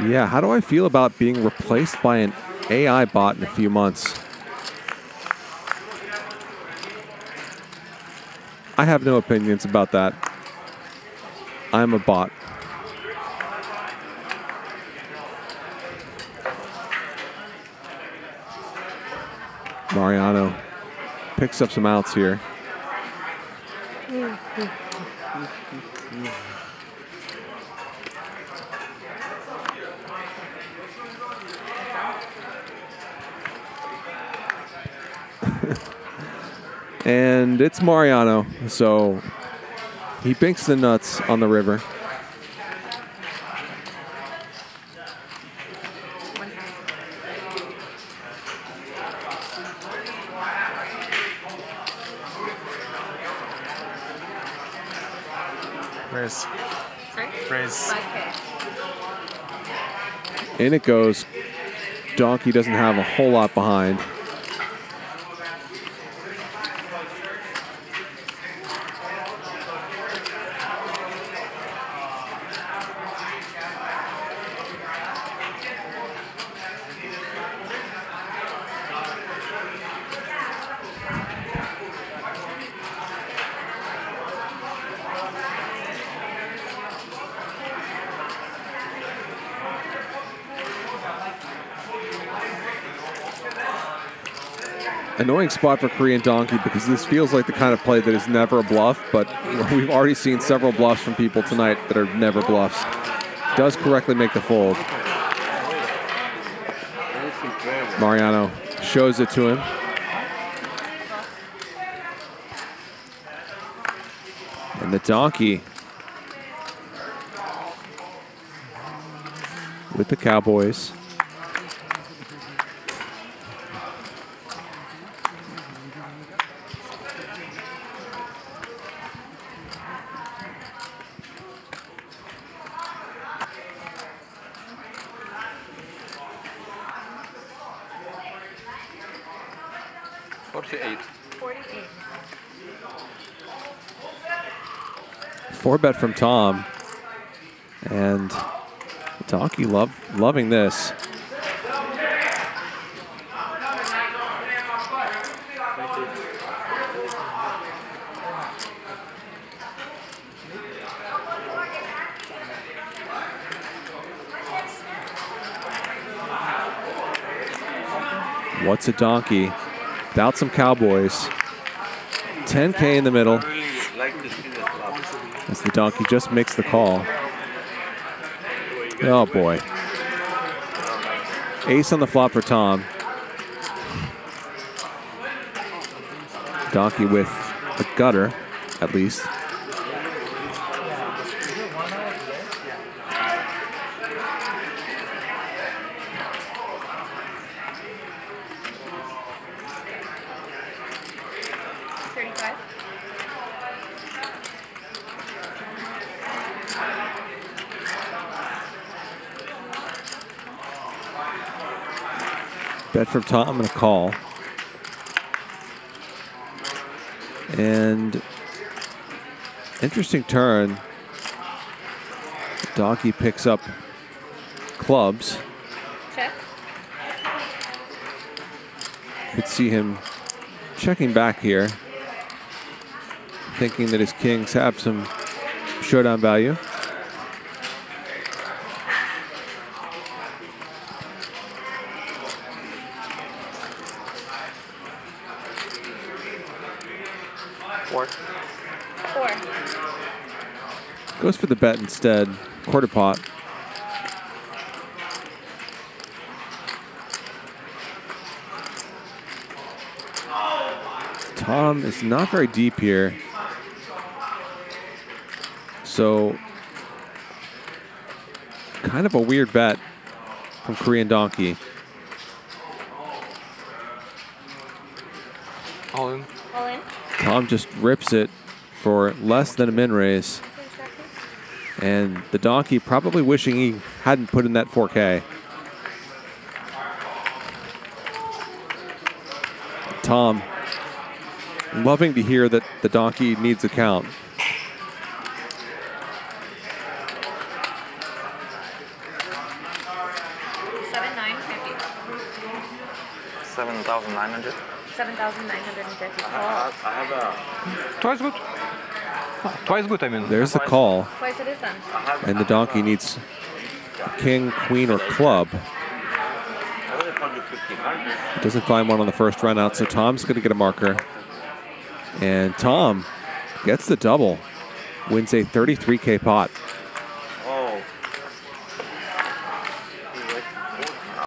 Yeah, how do I feel about being replaced by an AI bot in a few months? I have no opinions about that. I'm a bot. Mariano picks up some outs here. and it's Mariano, so he binks the nuts on the river. Raise. Raise. 5K. In it goes. Donkey doesn't have a whole lot behind. Annoying spot for Korean Donkey because this feels like the kind of play that is never a bluff, but we've already seen several bluffs from people tonight that are never bluffs. Does correctly make the fold. Mariano shows it to him. And the donkey with the Cowboys. Forty-eight. 48. Four bet from Tom. And Donkey love, loving this. What's a donkey? Some cowboys. 10K in the middle as the donkey just makes the call. Oh boy. Ace on the flop for Tom. Donkey with a gutter, at least. Bet from Tom and a call. And interesting turn. Donkey picks up clubs. Check. Could see him checking back here, thinking that his kings have some showdown value. Four. Four. Goes for the bet instead. Quarter pot. Tom is not very deep here. So, kind of a weird bet from Korean Donkey. All in. Tom just rips it for less than a min raise. And the donkey probably wishing he hadn't put in that 4K. Tom loving to hear that the donkey needs a count. Seven thousand nine hundred. 7,950. I have a... Twice good. Twice good, I mean. There's the call. Twice it is then. And the donkey needs king, queen, or club. Doesn't find one on the first run out, so Tom's going to get a marker. And Tom gets the double, wins a 33K pot.